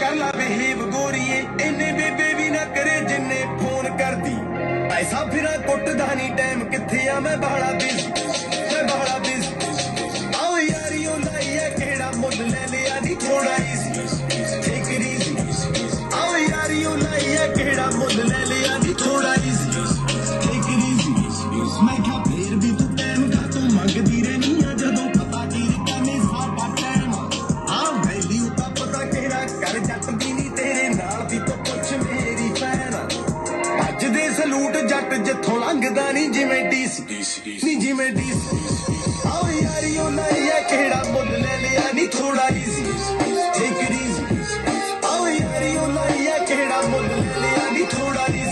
काला बिहेव गोरीए इन्ने बेबे भी ना करे जिन्ने फ़ोन कर दी। ऐसा फिरा कुटदा नहीं टाइम किथे आ, मैं बहड़ा बिज मैं बहड़ा बिज आओ यारी होंदा ही है केड़ा मुल ले लिया नहीं थोड़ा इजी टेक इट इजी आओ यारी होंदा ही है केड़ा मुल ले लिया नहीं थोड़ा इजी टेक इट इजी मैं क्या ਸਲੂਟ ਜੱਟ ਜਿੱਥੋਂ ਲੰਘਦਾ ਨਹੀਂ ਜਿਵੇਂ ਡੀਸ। ਨਹੀਂ ਜਿਵੇਂ ਡੀਸ। ਆਓ ਯਾਰੀ ਉਹਨਾਂ ਇਹ ਕਿਹੜਾ ਮੁੱਲ ਲੈ ਲਿਆ? ਨਹੀਂ ਥੋੜਾ ਈਜ਼ੀ ਟੇਕ ਇਟ ਈਜ਼ੀ ਆਓ ਯਾਰੀ ਉਹਨਾਂ ਇਹ ਕਿਹੜਾ ਮੁੱਲ ਲੈ ਲਿਆ? ਨਹੀਂ ਥੋੜਾ ਈਜ਼ੀ